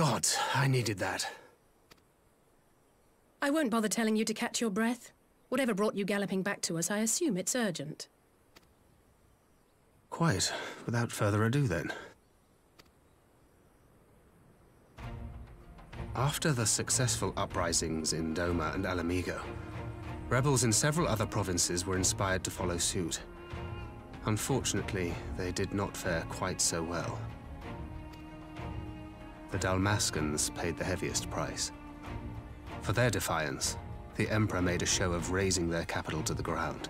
God, I needed that. I won't bother telling you to catch your breath. Whatever brought you galloping back to us, I assume it's urgent. Quite. Without further ado, then. After the successful uprisings in Doma and Ala Mhigo, rebels in several other provinces were inspired to follow suit. Unfortunately, they did not fare quite so well. The Dalmascans paid the heaviest price. For their defiance, the Emperor made a show of razing their capital to the ground,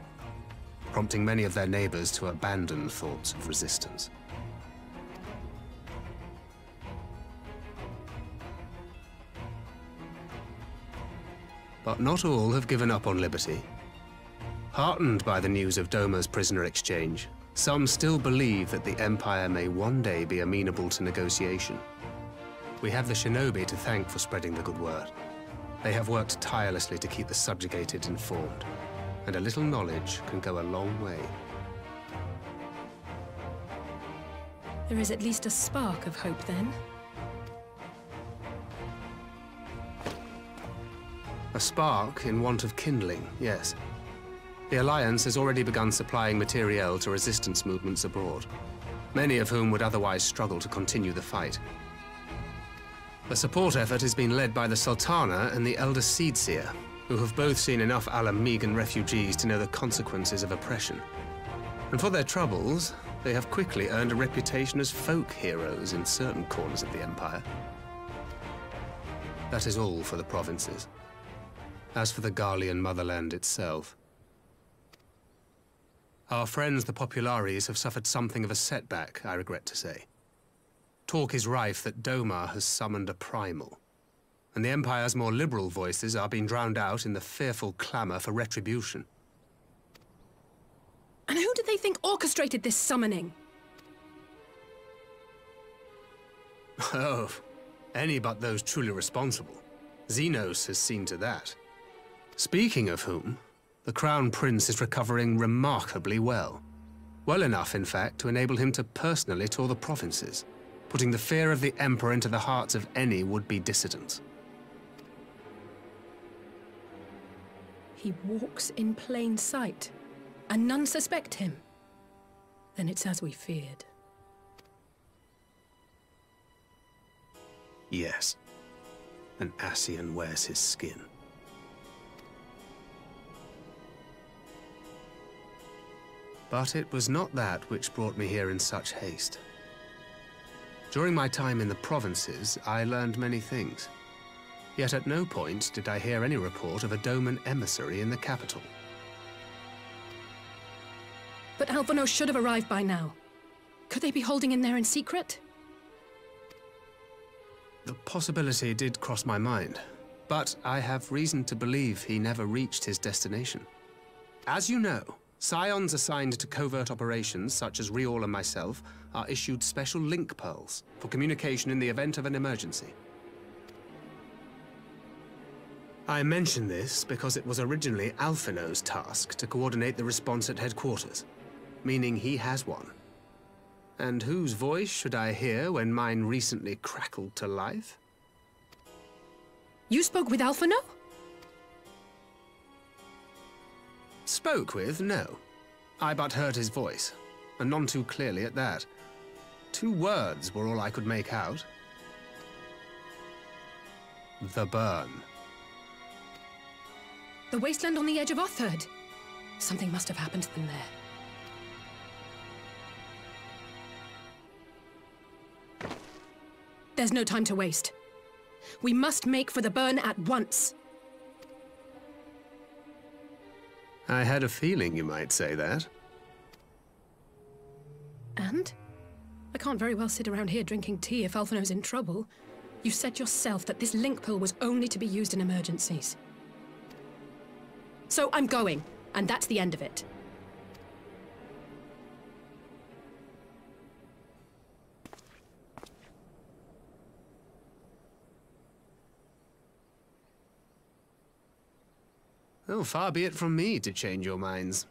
prompting many of their neighbors to abandon thoughts of resistance. But not all have given up on liberty. Heartened by the news of Doma's prisoner exchange, some still believe that the Empire may one day be amenable to negotiation. We have the shinobi to thank for spreading the good word. They have worked tirelessly to keep the subjugated informed, and a little knowledge can go a long way. There is at least a spark of hope, then. A spark in want of kindling, yes. The Alliance has already begun supplying materiel to resistance movements abroad, many of whom would otherwise struggle to continue the fight. The support effort has been led by the Sultana and the Elder Seedseer, who have both seen enough Ala Mhigan refugees to know the consequences of oppression. And for their troubles, they have quickly earned a reputation as folk heroes in certain corners of the Empire. That is all for the provinces. As for the Garlean motherland itself, our friends the Populares have suffered something of a setback, I regret to say. Talk is rife that Doma has summoned a primal, and the Empire's more liberal voices are being drowned out in the fearful clamor for retribution. And who do they think orchestrated this summoning? Oh, any but those truly responsible. Zenos has seen to that. Speaking of whom, the Crown Prince is recovering remarkably well. Well enough, in fact, to enable him to personally tour the provinces, putting the fear of the Emperor into the hearts of any would-be dissidents. He walks in plain sight, and none suspect him. Then it's as we feared. Yes. An Ascian wears his skin. But it was not that which brought me here in such haste. During my time in the provinces, I learned many things. Yet at no point did I hear any report of a Doman emissary in the capital. But Alphinaud should have arrived by now. Could they be holding in there in secret? The possibility did cross my mind, but I have reason to believe he never reached his destination. As you know, Scions assigned to covert operations, such as Riol and myself, are issued special link pearls for communication in the event of an emergency. I mention this because it was originally Alphinaud's task to coordinate the response at headquarters, meaning he has one. And whose voice should I hear when mine recently crackled to life? You spoke with Alphinaud? Spoke with, no. I but heard his voice, and none too clearly at that. Two words were all I could make out. The burn. The wasteland on the edge of Othard. Something must have happened to them there. There's no time to waste. We must make for the burn at once. I had a feeling you might say that. And? I can't very well sit around here drinking tea if Alphinaud's in trouble. You said yourself that this link pearl was only to be used in emergencies. So I'm going, and that's the end of it. Oh, far be it from me to change your minds.